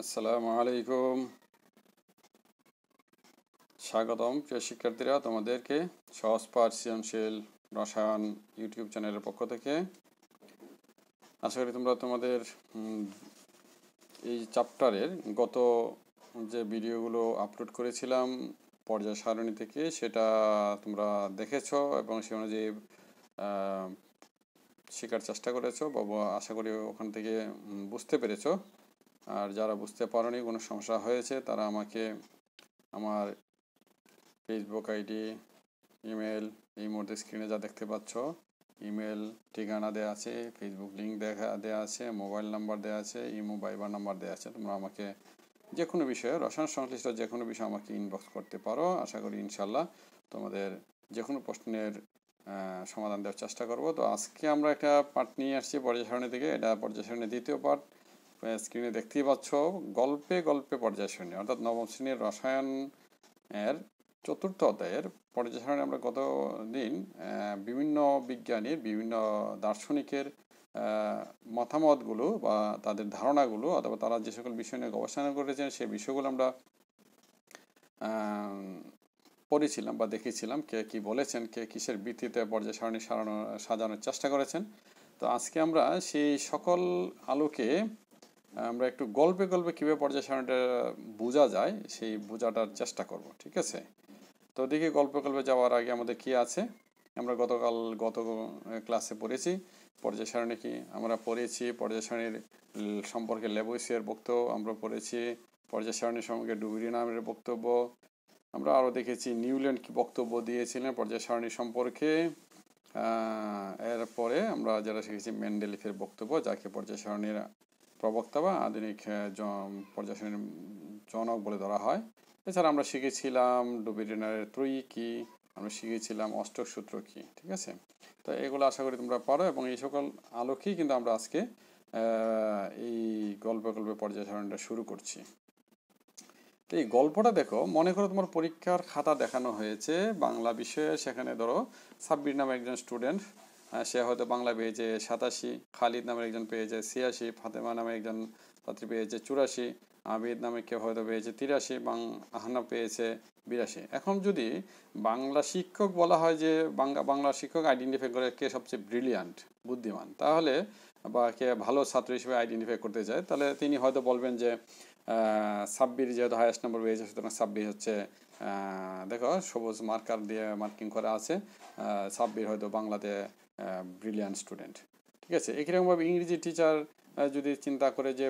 আসসালামু আলাইকুম। স্বাগতম, প্রিয় শিক্ষার্থীরা, তোমাদেরকে সহজ পাঠ সৃজনশীল রসায়ন ইউটিউব চ্যানেলের পক্ষ থেকে। আশা করি তোমরা তোমাদের এই চ্যাপ্টারের গত যে ভিডিওগুলো আপলোড করেছিলাম পর্যায় সারণী থেকে, সেটা তোমরা দেখেছ এবং সে অনুযায়ী শেখার চেষ্টা করেছ বা আশা করি ওখান থেকে বুঝতে পেরেছ। আর যারা বুঝতে পারেনি, কোনো সমস্যা হয়েছে, তারা আমাকে আমার ফেসবুক আইডি ইমেল এই মুহূর্তে স্ক্রিনে যা দেখতে পাচ্ছ ইমেল ঠিকানা দেওয়া আছে ফেসবুক লিঙ্ক দেখা দেওয়া আছে মোবাইল নাম্বার দেওয়া আছে ইমো বাইবার নাম্বার দেওয়া আছে, তোমরা আমাকে যে কোনো বিষয়ে রসায়ন সংশ্লিষ্ট যে কোনো বিষয়ে আমাকে ইনবক্স করতে পারো। আশা করি ইনশাল্লাহ তোমাদের যে কোনো প্রশ্নের সমাধান দেওয়ার চেষ্টা করব। তো আজকে আমরা একটা পার্ট নিয়ে আসছি পর্যায় সারণী থেকে, এটা পর্যায় সারণীর দ্বিতীয় পার্ট স্ক্রিনে দেখতেই পাচ্ছ, গল্পে গল্পে পর্যায় শ্রেণি অর্থাৎ নবম শ্রেণির রসায়ন এর চতুর্থ অধ্যায়ের পর্যায় সারণী আমরা গত দিন বিভিন্ন বিজ্ঞানীর, বিভিন্ন দার্শনিকের মতামতগুলো বা তাদের ধারণাগুলো অথবা তারা যে সকল বিষয় নিয়ে গবেষণা করেছেন সেই বিষয়গুলো আমরা পড়েছিলাম বা দেখেছিলাম কে কি বলেছেন, কে কিসের ভিত্তিতে পর্যায় সারণী সারানো, সাজানোর চেষ্টা করেছেন। তো আজকে আমরা সেই সকল আলোকে আমরা একটু গল্পে গল্পে কীভাবে পর্যায় সারণীটা বোঝা যায়, সেই বোঝাটার চেষ্টা করব, ঠিক আছে? তো দেখি গল্পে গল্পে যাওয়ার আগে আমাদের কি আছে? আমরা গতকাল গত ক্লাসে পড়েছি, পর্যায় সারণী কি আমরা পড়েছি, পর্যায় সারণীর সম্পর্কে লেবুইসের বক্তব্য আমরা পড়েছি, পর্যায় সারণীর সম্পর্কে ডুবরি নামের বক্তব্য, আমরা আরও দেখেছি নিউল্যান্ড কি বক্তব্য দিয়েছিলেন পর্যায় সারণী সম্পর্কে এরপরে আমরা যারা শিখেছি মেন্ডেলিফের বক্তব্য, যাকে পর্যায় সারণীর প্রবক্তা বা আধুনিক সারণীর জনক বলে ধরা হয়। এছাড়া আমরা শিখেছিলাম ডুবিডিনারের ত্রয়ী কি, আমরা শিখেছিলাম অষ্টক সূত্র কি, ঠিক আছে? তো এগুলো আশা করি তোমরা পারো এবং এই সকল আলোকেই কিন্তু আমরা আজকে এই গল্প গল্পে পর্যায় শুরু করছি। তো এই গল্পটা দেখো, মনে করো তোমার পরীক্ষার খাতা দেখানো হয়েছে বাংলা বিষয়ে। সেখানে ধরো সাব্বির নামে একজন স্টুডেন্ট সে হয়তো বাংলা পেয়েছে সাতাশি, খালিদ নামের একজন পেয়েছে ছিয়াশি, ফাতেমা নামে একজন ছাত্রী পেয়েছে চুরাশি, আবিদ নামে কেউ হয়তো পেয়েছে তিরাশি, বাং আহনা পেয়েছে বিরাশি। এখন যদি বাংলা শিক্ষক বলা হয় যে বাংলা বাংলা শিক্ষক আইডেন্টিফাই করে কে সবচেয়ে ব্রিলিয়ান্ট বুদ্ধিমান, তাহলে বা কে ভালো ছাত্র হিসেবে আইডেন্টিফাই করতে চায়, তাহলে তিনি হয়তো বলবেন যে সাব্বির যেহেতু হায়েস্ট নম্বর পেয়েছে, সুতরাং সাব্বির হচ্ছে দেখো সবুজ মার্কার দিয়ে মার্কিং করা আছে সাব্বির হয়তো বাংলাতে ব্রিলিয়ান্ট স্টুডেন্ট ঠিক আছে? একইরকমভাবে ইংরেজি টিচার যদি চিন্তা করে যে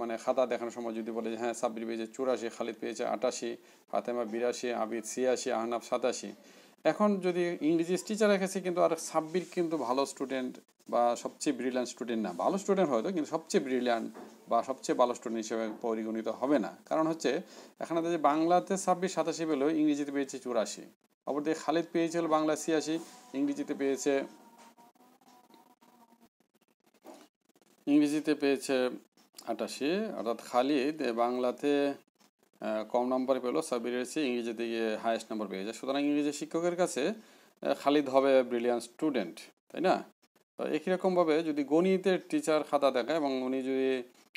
মানে খাতা দেখানোর সময় যদি বলে যে হ্যাঁ সাব্বির পেয়েছে, চুরাশি, খালিদ পেয়েছে, আটাশি, ফাতেমা বিরাশি, আবিদ ছিয়াশি আহনাব সাতাশি। এখন যদি ইংরেজি টিচার রেখেছে কিন্তু আর সাব্বির কিন্তু ভালো স্টুডেন্ট বা সবচেয়ে ব্রিলিয়ান্ট স্টুডেন্ট না। ভালো স্টুডেন্ট হয়তো, কিন্তু সবচেয়ে ব্রিলিয়ান্ট বা সবচেয়ে ভালো স্টুডেন্ট হিসেবে পরিগণিত হবে না। কারণ হচ্ছে, এখানে যে বাংলাতে ছাব্বিশ, সাতাশি পেলেও ইংরেজিতে পেয়েছে চুরাশি। অপরদিকে খালিদ পেয়েছিল বাংলা ছিয়াশি, ইংরেজিতে পেয়েছে ইংরেজিতে পেয়েছে আটাশি, অর্থাৎ খালিদ বাংলাতে কম নম্বর পেল সাবিরের চেয়ে ইংরেজিতে গিয়ে হায়েস্ট নম্বর পেয়েছে সুতরাং ইংরেজি শিক্ষকের কাছে খালিদ হবে ব্রিলিয়ান্ট স্টুডেন্ট তাই না? তো একই রকমভাবে যদি গণিতের টিচার খাতা দেখায়, এবং উনি যদি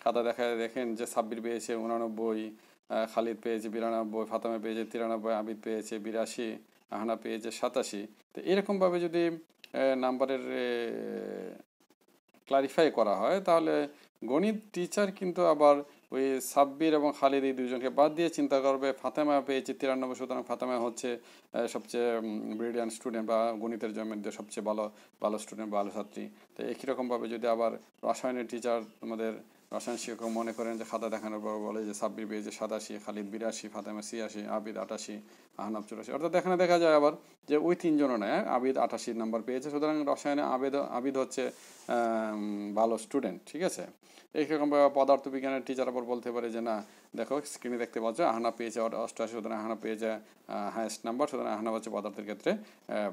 খাতা দেখায়, দেখেন যে সাব্বির পেয়েছে, উনানব্বই খালিদ পেয়েছে বিরানব্বই, ফাতামে পেয়েছে তিরানব্বই আবিদ পেয়েছে বিরাশি, আহনা পেয়েছে সাতাশি। তো এরকমভাবে যদি নাম্বারের ক্লারিফাই করা হয়, তাহলে গণিত টিচার কিন্তু আবার ওই সাব্বির এবং খালিদ এই দুজনকে বাদ দিয়ে চিন্তা করবে, ফাতেমা পেয়েছে তিরানব্বই সুতরাং ফাতেমা হচ্ছে সবচেয়ে ব্রিলিয়ান্ট স্টুডেন্ট বা গণিতের জমিতে সবচেয়ে ভালো ভালো স্টুডেন্ট ভালো ছাত্রী। তো একই রকমভাবে যদি আবার রসায়নের টিচার আমাদের রসায়ন শিক্ষক মনে করেন যে খাতা দেখানোর পর বলে যে সাব্বির পেয়েছে সাতাশি, খালিদ বিরাশি, ফাতেমা ছিয়াশি, আবিদ আটাশি, আহনাব চুরাশি। অর্থাৎ এখানে দেখা যায় আবার যে ওই তিনজনও নেয় আবিদ আটাশি নাম্বার পেয়েছে। সুতরাং রসায়নে আবেদ, আবিদ হচ্ছে ভালো স্টুডেন্ট ঠিক আছে? এইরকমভাবে পদার্থ বিজ্ঞানের টিচার আবার বলতে পারে যে না, দেখো স্ক্রিনে দেখতে পাচ্ছ আহনা পেয়েছে অষ্টআশি সুতরাং আহনা পেয়েছে হায়েস্ট নাম্বার সুতরাং আহনা হচ্ছে পদার্থের ক্ষেত্রে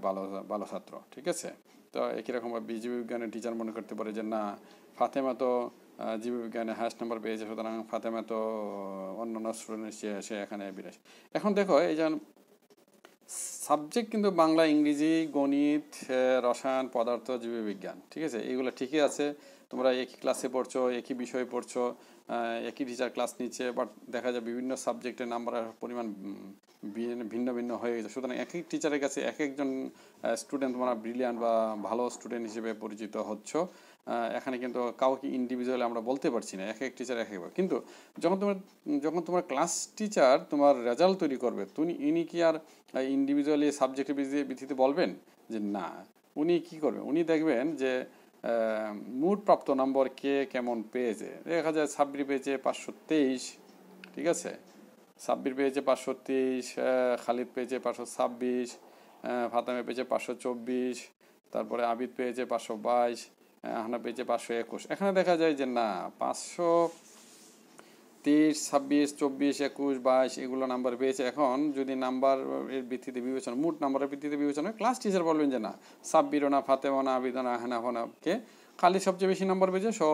ভালো ভালো ছাত্র, ঠিক আছে? তো একই রকমভাবে জীববিজ্ঞানের টিচার মনে করতে পারে যে না, ফাতেমা তো জীববিজ্ঞানে হায়েস্ট নাম্বার পেয়েছে, সুতরাং ফাতেমা তো অন্য অন্য স্টুডেন্টের চেয়ে সে এখানে বিরাশি এখন দেখো, এই যে সাবজেক্ট কিন্তু বাংলা, ইংরেজি, গণিত রসায়ন, পদার্থ, জীববিজ্ঞান, ঠিক আছে? এইগুলো ঠিকই আছে। তোমরা একই ক্লাসে পড়ছো, একই বিষয়ে পড়ছো একই টিচার ক্লাস নিচ্ছে বাট দেখা যায় বিভিন্ন সাবজেক্টের নাম্বারের পরিমাণ ভিন্ন ভিন্ন হয়ে গেছে। সুতরাং এক এক টিচারের কাছে এক একজন স্টুডেন্ট তোমরা ব্রিলিয়ান্ট বা ভালো স্টুডেন্ট হিসেবে পরিচিত হচ্ছ। এখানে কিন্তু কাউকে ইন্ডিভিজুয়ালি আমরা বলতে পারছি না, এক এক টিচার এক একবার কিন্তু যখন তোমার যখন তোমার ক্লাস টিচার তোমার রেজাল্ট তৈরি করবে তুমি ইনি কি আর ইন্ডিভিজুয়ালি সাবজেক্টের ভিত্তিতে বলবেন? যে না। উনি কি করবেন উনি দেখবেন যে মোট প্রাপ্ত নম্বর কে কেমন পেয়েছে? দেখা যায় সাব্বির পেয়েছে পাঁচশো তেইশ, ঠিক আছে? সাব্বির পেয়েছে পাঁচশো তেইশ খালিদ পেয়েছে পাঁচশো ছাব্বিশ ফাতামে পেয়েছে পাঁচশো চব্বিশ, তারপরে আবিদ পেয়েছে পাঁচশো বাইশ আহনা পেয়েছে পাঁচশো একুশ। এখানে দেখা যায় যে না, পাঁচশো তেইশ ছাব্বিশ, চব্বিশ, একুশ, বাইশ, এগুলো নাম্বার পেয়েছে। এখন যদি নাম্বার এর ভিত্তিতে বিবেচনা, মোট নাম্বারের ভিত্তিতে বিবেচনা হয় ক্লাস টিচার বলবেন যে না, সাব্বিরনা, ফাতেমনা, আবিদনা, হানাফনাকে খালি সবচেয়ে বেশি নাম্বার পেয়েছে। So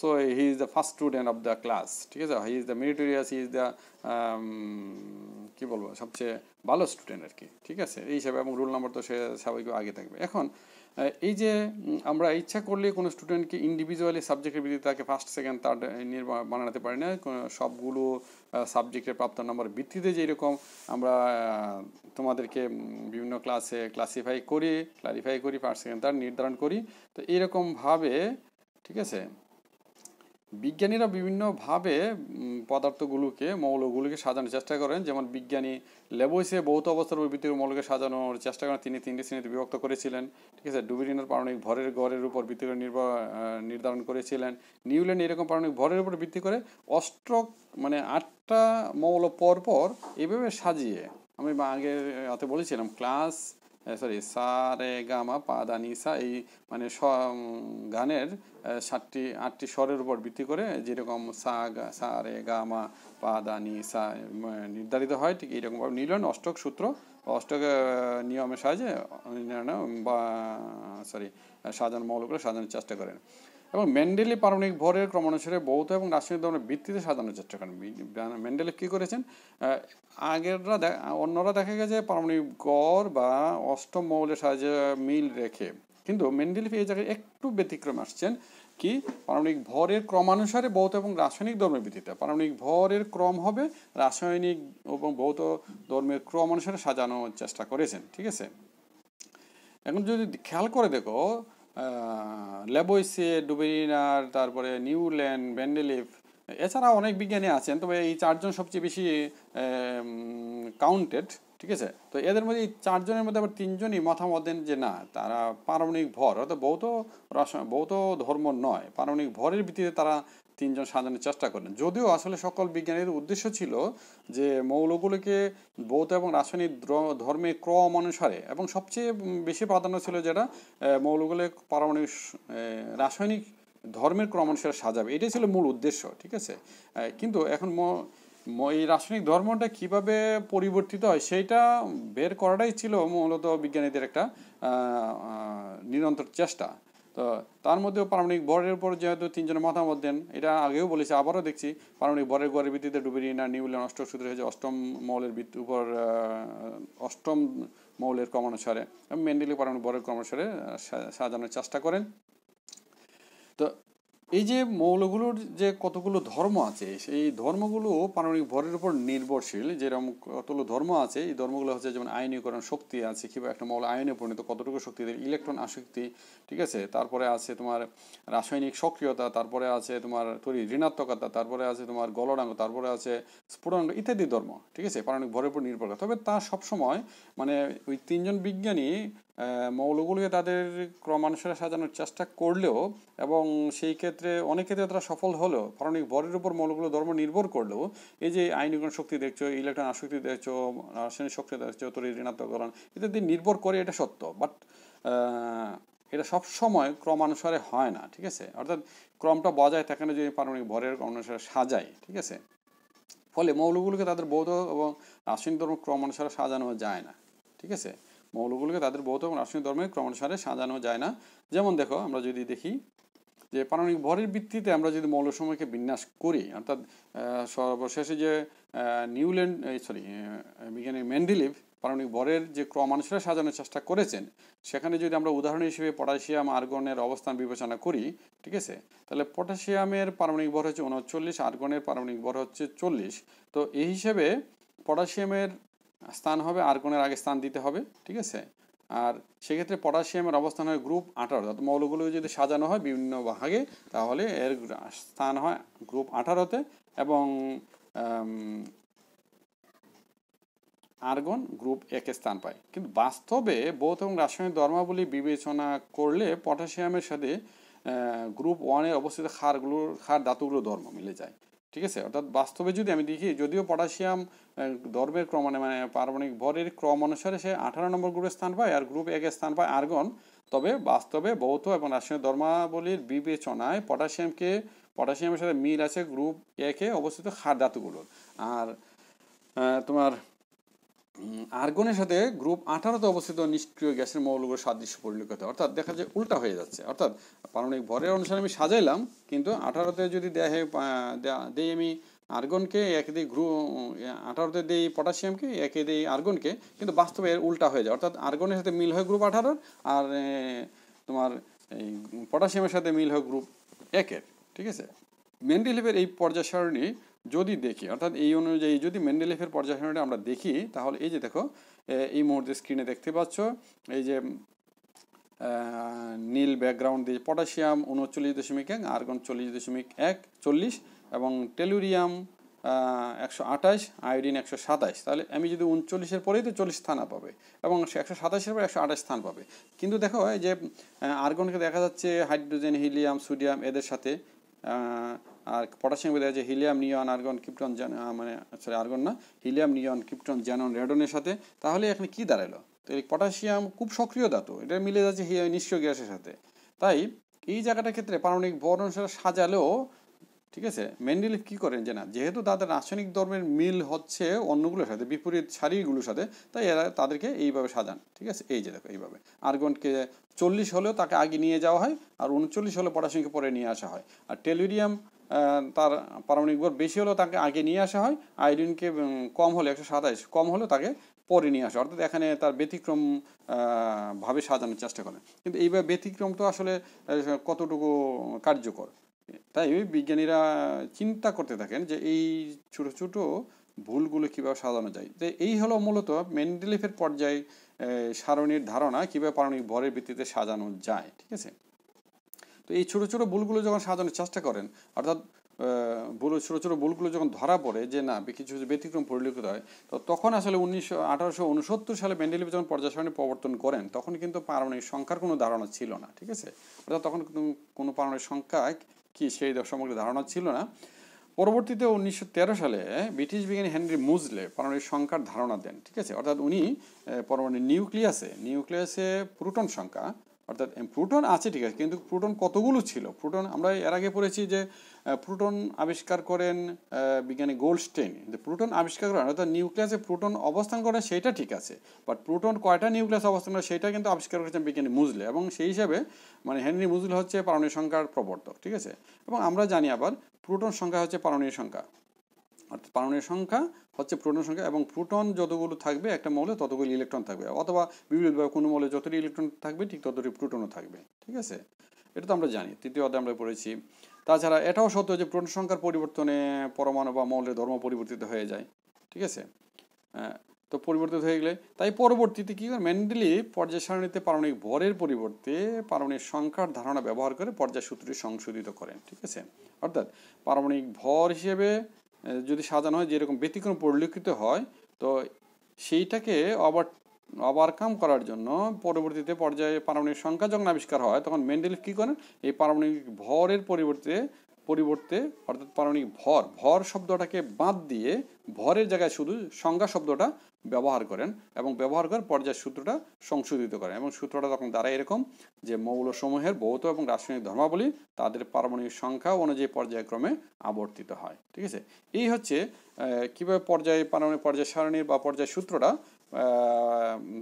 so he is the first student of the class ঠিক আছে? He is the meritorious he is the কী বলব, সবচেয়ে ভালো স্টুডেন্ট আর কি, ঠিক আছে? এই হিসাবে এবং রোল নাম্বার তো সে স্বাভাবিক আগে থাকবে। এখন এই যে আমরা ইচ্ছা করলে কোনো স্টুডেন্টকে ইন্ডিভিজুয়ালি সাবজেক্টের ভিত্তিতে তাকে ফার্স্ট সেকেন্ড থার্ড নিয়ে বানাতে পারি না। সবগুলো সাবজেক্টের প্রাপ্ত নম্বর ভিত্তিতে যেরকম আমরা তোমাদেরকে বিভিন্ন ক্লাসে ক্লাসিফাই করি ক্লারিফাই করি ফার্স্ট সেকেন্ড থার্ড নির্ধারণ করি। তো এরকমভাবে ঠিক আছে? বিজ্ঞানীরা বিভিন্নভাবে পদার্থগুলোকে, মৌলগুলোকে সাজানোর চেষ্টা করেন। যেমন বিজ্ঞানী লেবইসে ভৌত অবস্থার উপর ভিত্তি মৌলকে সাজানোর চেষ্টা করেন। তিনি তিনটি শ্রেণীতে বিভক্ত করেছিলেন। ঠিক আছে? ডুবিরিনের পারমাণবিক ভরের গড়ের উপর ভিত্তি করে নির্ভর নির্ধারণ করেছিলেন। নিউল্যান্ড এরকম পারমাণবিক ভরের উপর ভিত্তি করে অষ্টক মানে আটটা মৌল পর পর এইভাবে সাজিয়ে, আমি আগে হাতে বলেছিলাম, ক্লাস সরি সা, রে গামা পা, দা নিসা এই মানে স গানের সাতটি, আটটি স্বরের উপর ভিত্তি করে যেরকম সা, গা, সা, রে গামা পা, দা নিসা নির্ধারিত হয়, ঠিক এইরকমভাবে নিলেন অষ্টক সূত্র। অষ্টক নিয়মের সাহায্যে বা সরি সাজানো মৌলগুলো সাজানোর চেষ্টা করেন। এবং মেন্ডেলি পারমাণবিক ভরের ক্রমানুসারে বৌদ্ধ এবং রাসায়নিক ধরনের ভিত্তিতে সাজানোর চেষ্টা করেন। মেন্ডেলে কী করেছেন? আগেররা অন্যরা দেখা গেছে পারমাণবিক গড় বা অষ্টম মৌলের সাহায্যে মিল রেখে। কিন্তু মেন্ডেলিফ এই জায়গায় একটু ব্যতিক্রম আসছেন কি, পারমাণবিক ভরের ক্রমানুসারে ভৌত এবং রাসায়নিক ধর্মের ভিত্তিতে। পারমাণবিক ভরের ক্রম হবে রাসায়নিক এবং ভৌত ধর্মের ক্রম অনুসারে সাজানোর চেষ্টা করেছেন, ঠিক আছে? এখন যদি খেয়াল করে দেখো লেবইসে ডুবেরিনার তারপরে নিউল্যান্ড ব্যান্ডেলিফ এছাড়া অনেক বিজ্ঞানী আছেন, তবে এই চারজন সবচেয়ে বেশি কাউন্টেড ঠিক আছে? তো এদের মধ্যে এই চারজনের মধ্যে আবার তিনজনই মতামত দেন যে না, তারা পারমাণবিক ভর, অর্থাৎ বৌদ্ধ রাস, বৌদ্ধ ধর্ম নয়, পারমাণবিক ভরের ভিত্তিতে তারা তিনজন সাজানোর চেষ্টা করেন। যদিও আসলে সকল বিজ্ঞানীর উদ্দেশ্য ছিল যে মৌলগুলোকে ভৌত এবং রাসায়নিক ধর্মে ক্রম অনুসারে এবং সবচেয়ে বেশি প্রাধান্য ছিল যেটা মৌলগুলো পারমাণবিক রাসায়নিক ধর্মের ক্রম অনুসারে সাজাবে। এটাই ছিল মূল উদ্দেশ্য, ঠিক আছে? কিন্তু এখন এই রাসায়নিক ধর্মটা কীভাবে পরিবর্তিত হয় সেইটা বের করাটাই ছিল মূলত বিজ্ঞানীদের একটা নিরন্তর চেষ্টা। তো তার মধ্যেও পারমাণবিক বরের উপর যেহেতু তিনজনের মতামত দেন এটা আগেও বলেছি, আবারও দেখছি, পারমাণবিক বরের গড়ের ভিত্তিতে ডুবেরিনা নিউল্যান্ড অষ্টক সূত্র হয়েছে অষ্টম মৌলের ভিত্তি উপর অষ্টম মৌলের ক্রমানুসারে। মেন্ডেলি পারমাণবিক বরের ক্রমানুসারে সাজানোর চেষ্টা করেন। তো এই যে মৌলগুলোর যে কতগুলো ধর্ম আছে, সেই ধর্মগুলো পারমাণবিক ভরের উপর নির্ভরশীল, যেরকম কতগুলো ধর্ম আছে, এই ধর্মগুলো হচ্ছে যেমন আয়নীকরণ শক্তি আছে, কিংবা একটা মৌল আয়নে পরিণত কতটুকু শক্তি ইলেকট্রন আসক্তি, ঠিক আছে? তারপরে আছে তোমার রাসায়নিক সক্রিয়তা, তারপরে আছে তোমার তৈরি ঋণাত্মকতা, তারপরে আছে তোমার গলনাঙ্গ তারপরে আছে স্ফুটনাঙ্গ ইত্যাদি ধর্ম, ঠিক আছে? পারমাণবিক ভরের উপর নির্ভর করে তবে তা সবসময় মানে ওই তিনজন বিজ্ঞানী মৌলগুলিকে তাদের ক্রমানুসারে সাজানোর চেষ্টা করলেও এবং সেই ক্ষেত্রে অনেক ক্ষেত্রে তারা সফল হলেও পারমাণবিক ভরের উপর মৌলগুলো ধর্ম নির্ভর করলেও এই যে আইনগণ শক্তি দেখছ, ইলেকট্রন আসক্তি দেখছ রাসায়নিক শক্তি দেখছ তরি ঋণাত্মকরণ, ইত্যাদি নির্ভর করে এটা সত্য। বাট এটা সব সময় ক্রমানুসারে হয় না, ঠিক আছে? অর্থাৎ ক্রমটা বজায় থাকে না যদি পারমাণবিক ভরের অনুসারে সাজায়, ঠিক আছে? ফলে মৌলগুলোকে তাদের বৌদ্ধ এবং রাসায়নিক ধর্ম ক্রম অনুসারে সাজানো যায় না, ঠিক আছে? মৌলগুলোকে তাদের বৌদ্ধ এবং রাসায়নিক ধর্মের ক্রমানুসারে সাজানো যায় না। যেমন দেখো, আমরা যদি দেখি যে পারমাণবিক ভরের ভিত্তিতে আমরা যদি মৌলসমূহকে বিন্যাস করি, অর্থাৎ সর্বশেষে যে নিউল্যান্ড সরি বিজ্ঞানী মেন্ডিলিভ পারমাণবিক ভরের যে ক্রমানুসারে সাজানোর চেষ্টা করেছেন, সেখানে যদি আমরা উদাহরণ হিসেবে পটাশিয়াম, আর্গনের অবস্থান বিবেচনা করি, ঠিক আছে? তাহলে পটাশিয়ামের পারমাণবিক ভর হচ্ছে উনচল্লিশ আর্গনের পারমাণবিক ভর হচ্ছে চল্লিশ। তো এই হিসেবে পটাশিয়ামের স্থান হবে আর্গনের আগে স্থান দিতে হবে, ঠিক আছে? আর সেক্ষেত্রে পটাশিয়ামের অবস্থান হয় গ্রুপ আঠারো। অর্থাৎ মৌলগুলো যদি সাজানো হয় বিভিন্ন ভাগে, তাহলে এর স্থান হয় গ্রুপ আঠারোতে এবং আর্গন গ্রুপ একে স্থান পায়। কিন্তু বাস্তবে ভৌত এবং রাসায়নিক ধর্মাবলী বিবেচনা করলে পটাশিয়ামের সাথে গ্রুপ ওয়ানে অবস্থিত ক্ষারগুলোর ক্ষার ধাতুগুলো ধর্ম মিলে যায়। ঠিক আছে? অর্থাৎ বাস্তবে যদি আমি দেখি, যদিও পটাশিয়াম ধর্মের ক্রম মানে পারমাণবিক ভরের ক্রম অনুসারে সে আঠারো নম্বর গ্রুপে স্থান পায় আর গ্রুপ একে স্থান পায় আর্গন। তবে বাস্তবে ভৌত এবং রাসায়নিক ধর্মাবলীর বিবেচনায় পটাশিয়ামকে, পটাশিয়ামের সাথে মিল আছে গ্রুপ একে অবস্থিত খার ধাতুগুলোর। আর তোমার আর্গনের সাথে গ্রুপ আঠারোতে অবস্থিত নিষ্ক্রিয় গ্যাসের মৌলগুলোর সাদৃশ্য পরিলক্ষিত। অর্থাৎ দেখা যায় উল্টা হয়ে যাচ্ছে। অর্থাৎ পারমাণবিক ভরের অনুসারে আমি সাজাইলাম, কিন্তু আঠারোতে যদি দেয় দেই আমি আর্গনকে, একে দিই গ্রু আঠারোতে দিই পটাশিয়ামকে, একে দিই আর্গনকে, কিন্তু বাস্তবে এর উল্টা হয়ে যায়। অর্থাৎ আর্গনের সাথে মিল হয় গ্রুপ আঠারোর আর তোমার এই পটাশিয়ামের সাথে মিল হয় গ্রুপ একের, ঠিক আছে? মেন্ডেলিভের এই পর্যায় সারণী যদি দেখি, অর্থাৎ এই অনুযায়ী যদি মেন্ডেলিফের পর্যায় সারণীটা আমরা দেখি, তাহলে এই যে দেখো এই মুহূর্তে স্ক্রিনে দেখতে পাচ্ছ, এই যে নীল ব্যাকগ্রাউন্ড দিয়ে পটাশিয়াম উনচল্লিশ দশমিক এক আর্গন চল্লিশ দশমিক এক, চল্লিশ, এবং টেলুরিয়াম একশো আঠাশ আয়োডিন একশো সাতাশ। তাহলে আমি যদি উনচল্লিশের পরেই তো চল্লিশ স্থান পাবে, এবং একশো সাতাশের পরে একশো আঠাশ স্থান পাবে। কিন্তু দেখো যে আর্গনকে দেখা যাচ্ছে হাইড্রোজেন হিলিয়াম সোডিয়াম এদের সাথে আর পটাশিয়াম দেখা যায় হিলিয়াম, নিয়ন, আর্গন ক্রিপ্টন মানে সরি আর্গন না, হিলিয়াম, নিয়ন ক্রিপ্টন জ্যানন রেডনের সাথে। তাহলে এখানে কি দাঁড়াল? তো এই পটাশিয়াম খুব সক্রিয় ধাতু, এটা মিলে যাচ্ছে নিষ্ক্রিয় গ্যাসের সাথে। তাই এই জায়গাটার ক্ষেত্রে পারমাণবিক বর্ণ অনুসারে সাজালেও, ঠিক আছে মেন্ডেলিভ কী করেন যে না, যেহেতু তাদের রাসায়নিক ধর্মের মিল হচ্ছে অন্যগুলোর সাথে, বিপরীত সারিগুলোর সাথে, তাই এরা তাদেরকে এইভাবে সাজান, ঠিক আছে? এই যে দেখো, এইভাবে। আর্গনকে চল্লিশ হলেও তাকে আগে নিয়ে যাওয়া হয়, আর উনচল্লিশ হলে পটাশিয়ামকে পরে নিয়ে আসা হয়। আর টেলুরিয়াম তার পারমাণবিক ভর বেশি হলেও তাকে আগে নিয়ে আসা হয়। আয়োডিনকে কম হলে, একশো সাতাইশ কম হলেও তাকে পরে নিয়ে আসে অর্থাৎ এখানে তার ব্যতিক্রম ভাবে সাজানোর চেষ্টা করে। কিন্তু এইভাবে ব্যতিক্রম তো আসলে কতটুকু কার্যকর? তাই বিজ্ঞানীরা চিন্তা করতে থাকেন যে এই ছোট ছোট ভুলগুলো কীভাবে সাজানো যায়। তো এই হলো মূলত মেন্ডেলিফের পর্যায়ে সারণীর ধারণা কীভাবে পারমাণবিক ভরের ভিত্তিতে সাজানো যায়। ঠিক আছে? তো এই ছোটো ছোটো ভুলগুলো যখন সাজানোর চেষ্টা করেন, অর্থাৎ ভুল, ছোটো ছোটো ভুলগুলো যখন ধরা পড়ে যে না কিছু কিছু ব্যতিক্রম পরিলক্ষিত হয়, তো তখন আসলে উনিশশো আঠারোশো উনসত্তর সালে মেন্ডেলিভ যখন পর্যায় প্রবর্তন করেন, তখন কিন্তু পারমাণবিক সংখ্যার কোনো ধারণা ছিল না, ঠিক আছে? অর্থাৎ তখন কোনো পারমাণবিক সংখ্যা কি সেই সম্পর্কে ধারণা ছিল না। পরবর্তীতে উনিশশো তেরো সালে ব্রিটিশ বিজ্ঞানী হেনরি মুজলে পারমাণবিক সংখ্যার ধারণা দেন, ঠিক আছে? অর্থাৎ উনি পরমাণবিক নিউক্লিয়াসে নিউক্লিয়াসে প্রোটন সংখ্যা অর্থাৎ প্রোটন আছে, ঠিক আছে, কিন্তু প্রোটন কতগুলো ছিল? প্রোটন, আমরা এর আগে পড়েছি যে প্রোটন আবিষ্কার করেন বিজ্ঞানী গোল্ডস্টেইন যে প্রোটন আবিষ্কার করেন, অর্থাৎ নিউক্লিয়াসে প্রোটন অবস্থান করে, সেটা ঠিক আছে। বাট প্রোটন কয়টা নিউক্লিয়াস অবস্থান করে, সেটা কিন্তু আবিষ্কার করেছেন বিজ্ঞানী মুজলে। এবং সেই হিসাবে মানে হেনরি মুজলে হচ্ছে পারমাণবিক সংখ্যার প্রবর্তক, ঠিক আছে? এবং আমরা জানি আবার, প্রোটন সংখ্যা হচ্ছে পারমাণবিক সংখ্যা। অর্থাৎ পারমাণবিক সংখ্যা হচ্ছে প্রোটন সংখ্যা এবং প্রোটন যতগুলো থাকবে, একটা মৌলে ততগুলো ইলেকট্রন থাকবে। অথবা বিপরীতভাবে কোনো মৌলে যতটি ইলেকট্রন থাকবে, ঠিক ততটি প্রোটনও থাকবে, ঠিক আছে? এটা তো আমরা জানি, তৃতীয় অধ্যায় আমরা পড়েছি। তাছাড়া এটাও সত্য যে প্রোটন সংখ্যার পরিবর্তনে পরমাণু বা মৌলের ধর্ম পরিবর্তিত হয়ে যায়, ঠিক আছে? তো পরিবর্তিত হয়ে গেলে, তাই পরবর্তীতে কী করে? মেন্ডেলি পর্যায় সারণীতে পারমাণবিক ভরের পরিবর্তে পারমাণবিক সংখ্যার ধারণা ব্যবহার করে পর্যায় সূত্রটি সংশোধিত করেন, ঠিক আছে? অর্থাৎ পারমাণবিক ভর হিসেবে যদি সাজানো হয়, যেরকম ব্যতিক্রম পরিলক্ষিত হয়, তো সেইটাকে আবার কাম করার জন্য পরবর্তীতে পর্যায়ে পারমাণবিক সংখ্যা যখন আবিষ্কার হয়, তখন মেন্ডেল কী করেন? এই পারমাণবিক ভরের পরিবর্তে পরিবর্তে, অর্থাৎ পারমাণবিক ভর ভর শব্দটাকে বাদ দিয়ে, ভরের জায়গায় শুধু সংজ্ঞা শব্দটা ব্যবহার করেন এবং ব্যবহার করে পর্যায় সূত্রটা সংশোধিত করেন এবং সূত্রটা তখন দাঁড়ায় এরকম যে মৌলসমূহের ভৌত এবং রাসায়নিক ধর্মাবলী তাদের পারমাণবিক সংখ্যা অনুযায়ী পর্যায়ক্রমে আবর্তিত হয়, ঠিক আছে? এই হচ্ছে কীভাবে পর্যায়, পারমাণবিক পর্যায় সারণীর বা পর্যায় সূত্রটা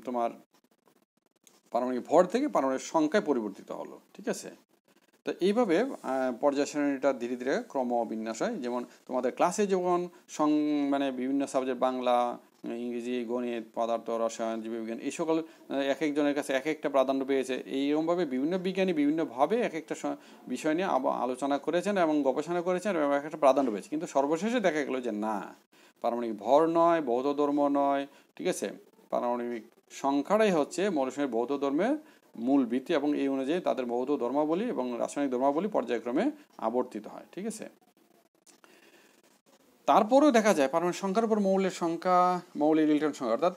তোমার পারমাণবিক ভর থেকে পারমাণবিক সংখ্যায় পরিবর্তিত হলো, ঠিক আছে? তো এইভাবে পর্যায় সারণীটা ধীরে ধীরে ক্রমবিন্যাস হয়। যেমন তোমাদের ক্লাসে যখন সং মানে বিভিন্ন সাবজেক্ট বাংলা ইংরেজি, গণিত, পদার্থ, রসায়ন, জীববিজ্ঞান, এই সকল এক একজনের কাছে এক একটা প্রাধান্য পেয়েছে। এইরকমভাবে বিভিন্ন বিজ্ঞানী বিভিন্নভাবে এক একটা বিষয় নিয়ে আলোচনা করেছেন এবং গবেষণা করেছেন এবং এক একটা প্রাধান্য পেয়েছে। কিন্তু সর্বশেষে দেখা গেল যে না, পারমাণবিক ভর নয়, বৌদ্ধ ধর্ম নয়, ঠিক আছে? পারমাণবিক সংখ্যাটাই হচ্ছে মৌলসমের বৌদ্ধ ধর্মের মূল ভিত্তি এবং এই অনুযায়ী তাদের বৌদ্ধ ধর্মাবলী এবং রাসায়নিক ধর্মাবলী পর্যায়ক্রমে আবর্তিত হয়, ঠিক আছে? তারপরেও দেখা যায় পারমাণবিক সংখ্যার উপর মৌলের সংখ্যা মৌলিক ইলেকট্রন সংখ্যা, অর্থাৎ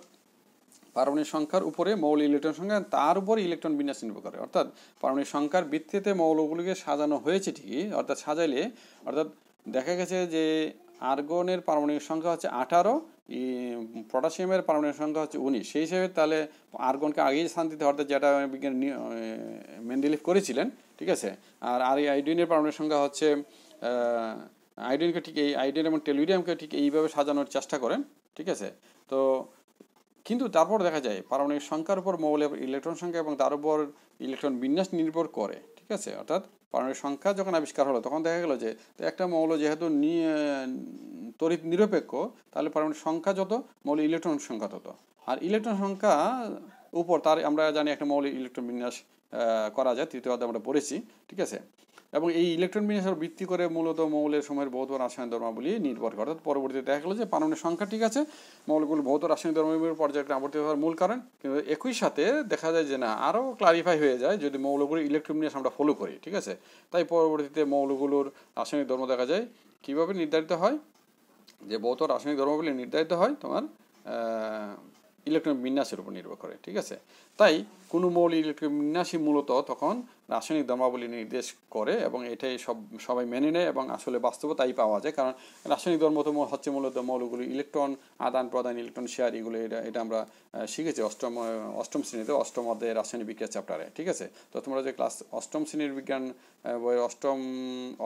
পারমাণবিক সংখ্যার উপরে মৌলিক ইলেকট্রন সংখ্যা, তার উপর ইলেকট্রন বিন্যাস নির্ভর করে। অর্থাৎ পারমাণবিক সংখ্যার ভিত্তিতে মৌলগুলিকে সাজানো হয়েছে ঠিকই, অর্থাৎ সাজাইলে, অর্থাৎ দেখা গেছে যে আর্গনের পারমাণবিক সংখ্যা হচ্ছে আঠারো পটাশিয়ামের পারমাণবিক সংখ্যা হচ্ছে উনিশ। সেই হিসেবে তাহলে আর্গনকে আগেই স্থান দিতে অর্থাৎ যেটা বিজ্ঞান মেন্ডেলিফ করেছিলেন, ঠিক আছে? আর আর আইডিনের পারমাণবিক সংখ্যা হচ্ছে আইডিনকে ঠিক এই, আইডিন এবং টেলিডিয়ামকে ঠিক এইভাবে সাজানোর চেষ্টা করেন, ঠিক আছে? তো কিন্তু তারপর দেখা যায়, পারমাণবিক সংখ্যার উপর মৌলের ইলেকট্রন সংখ্যা এবং তার উপর ইলেকট্রন বিন্যাস নির্ভর করে, ঠিক আছে? অর্থাৎ পারমাণবিক সংখ্যা যখন আবিষ্কার হলো, তখন দেখা গেল যে একটা মৌল যেহেতু তড়িৎ নিরপেক্ষ, তাহলে পারমাণবিক সংখ্যা যত, মৌল ইলেকট্রন সংখ্যা তত। আর ইলেকট্রন সংখ্যা উপর, তার আমরা জানি একটা মৌলিক ইলেকট্রন বিন্যাস করা যায়, তৃতীয় আমরা পড়েছি, ঠিক আছে? এবং এই ইলেকট্রন বিন্যাসের ভিত্তি করে মূলত মৌলের সময়ের ভৌত রাসায়নিক ধর্মাবলী নির্ভর করে। অর্থাৎ পরবর্তীতে দেখা গেলো যে পারমাণবিক সংখ্যা ঠিক আছে, মৌলগুলো ভৌত রাসায়নিক ধর্মাবলীর পর্যায়ে আবর্তিত হওয়ার মূল কারণ। কিন্তু একই সাথে দেখা যায় যে না আরও ক্লারিফাই হয়ে যায় যদি মৌলগুলোর ইলেকট্রন বিন্যাস আমরা ফলো করি, ঠিক আছে? তাই পরবর্তীতে মৌলগুলোর রাসায়নিক ধর্ম দেখা যায়। কীভাবে নির্ধারিত হয়? যে ভৌত রাসায়নিক ধর্মাবলী নির্ধারিত হয় তোমার ইলেকট্রন বিন্যাসের উপর নির্ভর করে, ঠিক আছে? তাই কোনো মৌলিক বিন্যাসই মূলত তখন রাসায়নিক ধর্মাবলী নির্দেশ করে এবং এটাই সব, সবাই মেনে নেয় এবং আসলে বাস্তবতাই পাওয়া যায়। কারণ রাসায়নিক ধর্ম তো হচ্ছে মূলত মৌলগুলো ইলেকট্রন, আদান প্রদান, ইলেকট্রন শেয়ার, এগুলো এটা এটা আমরা শিখেছি অষ্টম অষ্টম শ্রেণীতে, অষ্টম অধ্যায়ে রাসায়নিক বিজ্ঞান চ্যাপ্টারে ঠিক আছে? তো তোমরা যে ক্লাস অষ্টম শ্রেণির বিজ্ঞান বইয়ের অষ্টম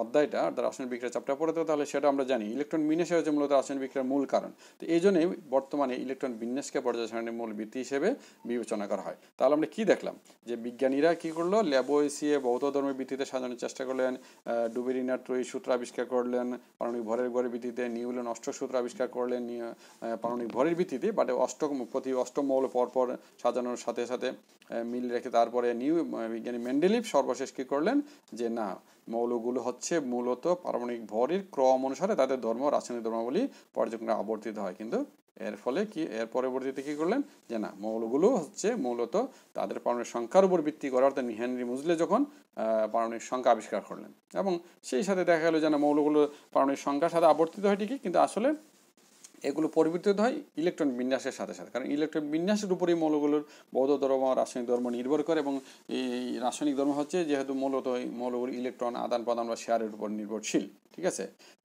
অধ্যায়টা, অর্থাৎ রাসায়নিক বিক্রিয়া চ্যাপ্টার পড়ে তো তাহলে সেটা আমরা জানি। ইলেকট্রন বিন্যাসে হচ্ছে মূলত রাসায়নিক বিক্রিয়ার মূল কারণ। তো এই জন্যই বর্তমানে ইলেকট্রন বিন্যাসকে পর্যায় সারণীর মূল ভিত্তি হিসেবে বিবেচনা করা হয়। তাহলে আমরা কি দেখলাম? যে বিজ্ঞানীরা কি করল? ল্যাবোয়েসিয়ে বৌদ্ধ ধর্মের ভিত্তিতে সাজানোর চেষ্টা করলেন ডুবেরিনা ত্রয়ী সূত্র আবিষ্কার করলেন, পারমাণবিক ভরের ঘরের ভিত্তিতে নিউলেন অষ্ট সূত্র আবিষ্কার করলেন পারমাণবিক ভরের ভিত্তিতে বাট অষ্টম প্রতি অষ্টম মৌল পরপর সাজানোর সাথে সাথে মিল রেখে তারপরে নিউ বিজ্ঞানী মেন্ডেলিভ সর্বশেষ কী করলেন? যে না, মৌলগুলো হচ্ছে মূলত পারমাণবিক ভরের ক্রম অনুসারে তাদের ধর্ম, রাসায়নিক ধর্মাবলী পর্যক্রমে আবর্তিত হয়। কিন্তু এর ফলে কি, এর পরবর্তীতে কি করলেন? যে না, মৌলগুলো হচ্ছে মূলত তাদের পারমাণবিক সংখ্যার উপর ভিত্তি করে, অর্থাৎ হেনরি মুজলে যখন পারমাণবিক সংখ্যা আবিষ্কার করলেন। এবং সেই সাথে দেখা গেল যে না, মৌলগুলো পারমাণবিক সংখ্যার সাথে আবর্তিত হয় ঠিকই, কিন্তু আসলে এগুলো পরিবর্তিত হয় ইলেকট্রন বিন্যাসের সাথে সাথে। কারণ ইলেকট্রন বিন্যাসের উপরেই মৌলগুলোর বৌদ্ধ ধর্ম, রাসায়নিক ধর্ম নির্ভর করে এবং এই রাসায়নিক ধর্ম হচ্ছে যেহেতু মূলত এই মৌলগুলো ইলেকট্রন আদান প্রদান বা শেয়ারের উপর নির্ভরশীল, ঠিক আছে?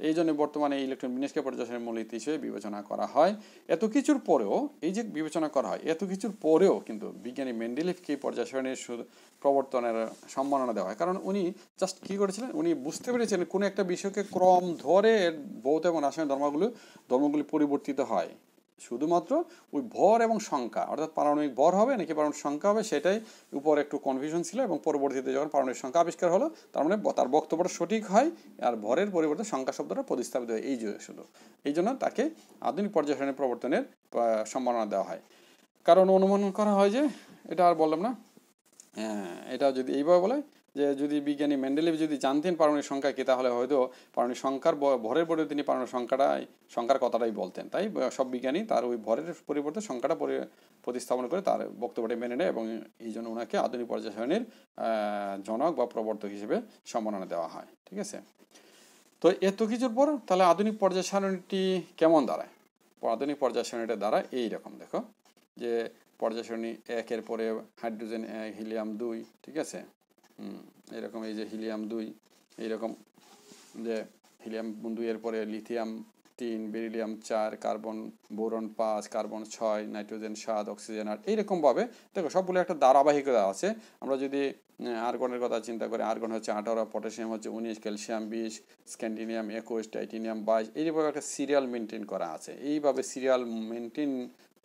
এই জন্য বর্তমানে ইলেকট্রন বিন্যাসকে পর্যায়ের মূলনীতি হিসেবে বিবেচনা করা হয়। এত কিছুর পরেও, এই যে বিবেচনা করা হয়, এত কিছুর পরেও কিন্তু বিজ্ঞানী মেন্ডেলিফকে পর্যায় সারণীর প্রবর্তনের সম্মাননা দেওয়া হয়। কারণ উনি জাস্ট কী করেছিলেন? উনি বুঝতে পেরেছিলেন কোনো একটা বিষয়কে ক্রম ধরে বৌদ্ধ এবং রাসায়নিক ধর্মগুলো, ধর্মগুলি পরিবর্তিত হয়। শুধুমাত্র ওই ভর এবং সংখ্যা, অর্থাৎ পারমাণবিক ভর হবে নাকি পারমাণবিক সংখ্যা হবে সেটাই উপর একটু কনফিউশন ছিল এবং পরবর্তীতে যখন পারমাণবিক সংখ্যা আবিষ্কার হলো, তার মানে তার বক্তব্যটা সঠিক হয় আর ভরের পরিবর্তে সংখ্যা শব্দটা প্রতিস্থাপিত হয়। এই শুধু। এই জন্য তাকে আধুনিক পর্যায় প্রবর্তনের সম্মাননা দেওয়া হয়। কারণ অনুমান করা হয় যে, এটা আর বললাম না হ্যাঁ এটা যদি এইভাবে বলে যে যদি বিজ্ঞানী মেন্ডেলিভ যদি জানতেন পারমাণবিক সংখ্যা কি, তাহলে হয়তো পারমাণবিক সংখ্যার ভরের পরে তিনি পারমাণবিক সংখ্যাটাই, সংখ্যার কথাটাই বলতেন। তাই সব বিজ্ঞানী তার ওই ভরের পরিবর্তে সংখ্যাটা পরি প্রতিস্থাপন করে তার বক্তব্যটি মেনে নেয় এবং এই জন্য ওনাকে আধুনিক পর্যায় জনক বা প্রবর্তক হিসেবে সম্মাননা দেওয়া হয়। ঠিক আছে? তো এত কিছুর পর তাহলে আধুনিক পর্যায় সারণীটি কেমন দাঁড়ায়? আধুনিক পর্যায় সারণীটা দাঁড়ায় এইরকম দেখো। যে পর্যায় সারণী একের পরে হাইড্রোজেন এক, হিলিয়াম দুই, ঠিক আছে? এরকম এই যে হিলিয়াম দুই, এইরকম যে হিলিয়াম দুইয়ের পরে লিথিয়াম তিন, বেরিলিয়াম চার, কার্বন বোরন পাঁচ, কার্বন ছয়, নাইট্রোজেন সাত, অক্সিজেন আট এইরকমভাবে দেখো, সবগুলো একটা ধারাবাহিকতা আছে। আমরা যদি আর্গনের কথা চিন্তা করি, আর্গন হচ্ছে আঠারো, পটাশিয়াম হচ্ছে উনিশ, ক্যালসিয়াম বিশ স্ক্যান্ডিনিয়াম একুশ, টাইটেনিয়াম বাইশ এইভাবে একটা সিরিয়াল মেনটেন করা আছে। এইভাবে সিরিয়াল মেনটেন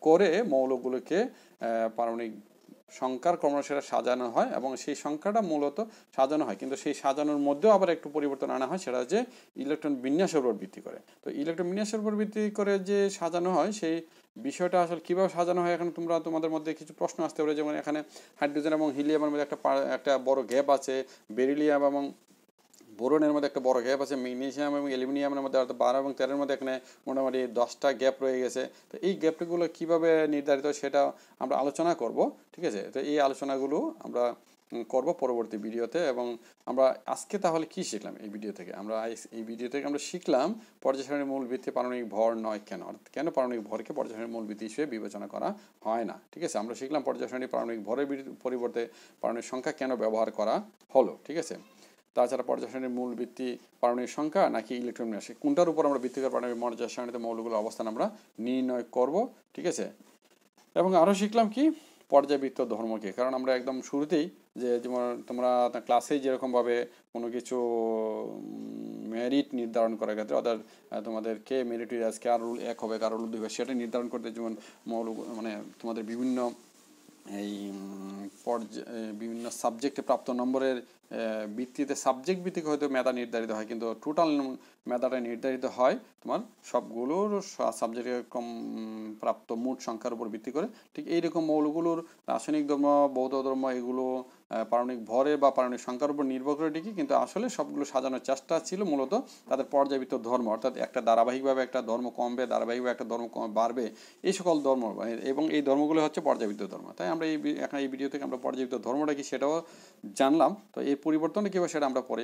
করে মৌলগুলোকে পারমাণবিক সংখ্যার ক্রমশ সেটা সাজানো হয় এবং সেই সংখ্যাটা মূলত সাজানো হয়। কিন্তু সেই সাজানোর মধ্যেও আবার একটু পরিবর্তন আনা হয়, সেটা যে ইলেকট্রন বিন্যাসের উপর ভিত্তি করে। তো ইলেকট্রন বিন্যাসের উপর ভিত্তি করে যে সাজানো হয়, সেই বিষয়টা আসলে কীভাবে সাজানো হয় এখন তোমরা তোমাদের মধ্যে কিছু প্রশ্ন আসতে পারে, যেমন এখানে হাইড্রোজেন এবং হিলিয়ামের মধ্যে একটা একটা বড় গ্যাপ আছে বেরিলিয়াম এবং বোরনের মধ্যে একটা বড় গ্যাপ আছে ম্যাগনেসিয়াম এবং অ্যালুমিনিয়ামের মধ্যে, অর্থাৎ বারো এবং তেরোর মধ্যে এখানে মোটামুটি দশটা গ্যাপ রয়ে গেছে। তো এই গ্যাপগুলো কীভাবে নির্ধারিত সেটা আমরা আলোচনা করব, ঠিক আছে? তো এই আলোচনাগুলো আমরা করব পরবর্তী ভিডিওতে এবং আমরা আজকে তাহলে কি শিখলাম এই ভিডিও থেকে? আমরা এই ভিডিও থেকে আমরা শিখলাম পর্যায় মূল ভিত্তি পারমাণবিক ভর নয় কেন? কেন পারমাণবিক ভরকে পর্যায় মূল ভিত্তি হিসেবে বিবেচনা করা হয় না? ঠিক আছে? আমরা শিখলাম পর্যায় পারমাণবিক ভরের পরিবর্তে পারমাণবিক সংখ্যা কেন ব্যবহার করা হলো, ঠিক আছে? তাছাড়া পর্যায় মূল ভিত্তি পারমাণবিক সংখ্যা নাকি ইলেকট্রন বিন্যাস কোনটার উপর আমরা ভিত্তি করে পারমাণবিক পর্যায় সারণীতে মৌলগুলোর অবস্থান আমরা নির্ণয় করব? ঠিক আছে? এবং আরও শিখলাম কি? পর্যাবৃত্ত ধর্মকে। কারণ আমরা একদম শুরুতেই যে যেমন তোমরা ক্লাসে যেরকমভাবে কোনো কিছু মেরিট নির্ধারণ করার ক্ষেত্রে, অর্থাৎ তোমাদের কে মেরিটোরিয়াস কার রুল এক হবে, কার রুল দুই হবে, সেটা নির্ধারণ করতে যেমন মৌল মানে তোমাদের বিভিন্ন এই বিভিন্ন সাবজেক্টে প্রাপ্ত নম্বরের ভিত্তিতে সাবজেক্ট ভিত্তিক হয়তো মেধা নির্ধারিত হয়, কিন্তু টোটাল মেধাটা নির্ধারিত হয় তোমার সবগুলোর সাবজেক্টের কম প্রাপ্ত মোট সংখ্যার উপর ভিত্তি করে। ঠিক এইরকম মৌলগুলোর রাসায়নিক ধর্ম বৌদ্ধ ধর্ম এগুলো পারমাণবিক ভরে বা পারমাণবিক সংখ্যার উপর নির্ভর করে ঠিকই, কিন্তু আসলে সবগুলো সাজানোর চেষ্টা ছিল মূলত তাদের পর্যাবৃত্ত ধর্ম, অর্থাৎ একটা ধারাবাহিকভাবে একটা ধর্ম কমবে, ধারাবাহিকভাবে একটা ধর্ম বাড়বে, এই সকল ধর্ম এবং এই ধর্মগুলো হচ্ছে পর্যাবৃত্ত ধর্ম। তাই আমরা এই এখন এই ভিডিও থেকে আমরা পর্যাবৃত্ত ধর্মটা কি সেটাও জানলাম। তো এই পরিবর্তনটা কীভাবে সেটা আমরা পরে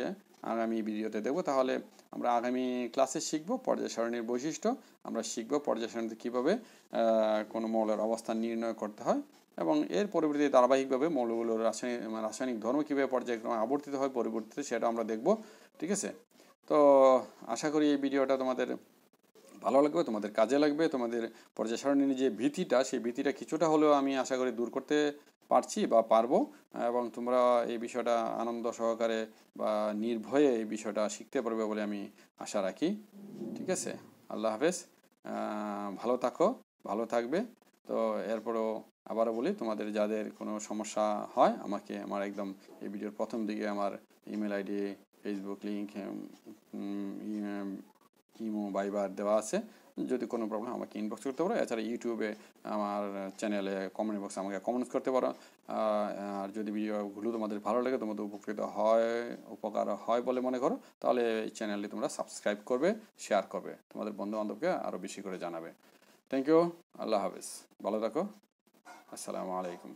আগামী ভিডিওতে দেবো তাহলে আমরা আগামী ক্লাসে শিখব পর্যায় সারণীর বৈশিষ্ট্য, আমরা শিখব পর্যায় সারণীতে কীভাবে কোনো মৌলের অবস্থান নির্ণয় করতে হয়। এবং এর পরিবর্তে ধারাবাহিকভাবে মৌলগুলোর রাসায়নিক রাসায়নিক ধর্ম কীভাবে পর্যায়ক্রমে আবর্তিত হয় পরিবর্তিত সেটা আমরা দেখব, ঠিক আছে? তো আশা করি এই ভিডিওটা তোমাদের ভালো লাগবে, তোমাদের কাজে লাগবে, তোমাদের পর্যায় সারণীর যে ভীতিটা, সেই ভীতিটা কিছুটা হলেও আমি আশা করি দূর করতে পারছি বা পারব, এবং তোমরা এই বিষয়টা আনন্দ সহকারে বা নির্ভয়ে এই বিষয়টা শিখতে পারবে বলে আমি আশা রাখি, ঠিক আছে? আল্লাহ হাফেজ। ভালো থাকো, ভালো থাকবে। তো এরপরও আবারও বলি, তোমাদের যাদের কোনো সমস্যা হয়, আমাকে আমার একদম এই ভিডিওর প্রথম দিকে আমার email ID Facebook link imo, Viber দেওয়া আছে। যদি কোনো প্রবলেম আমাকে ইনবক্স করতে পারো। এছাড়া ইউটিউবে আমার চ্যানেলে কমেন্ট বক্সে আমাকে কমেন্টস করতে পারো। আর যদি ভিডিওগুলো তোমাদের ভালো লাগে, তোমাদের উপকৃত হয়, উপকার হয় বলে মনে করো, তাহলে এই চ্যানেলটি তোমরা সাবস্ক্রাইব করবে শেয়ার করবে। তোমাদের বন্ধু বান্ধবকে আরও বেশি করে জানাবে। থ্যাংক ইউ আল্লাহ হাফিজ। ভালো থাকো। আসসালামু আলাইকুম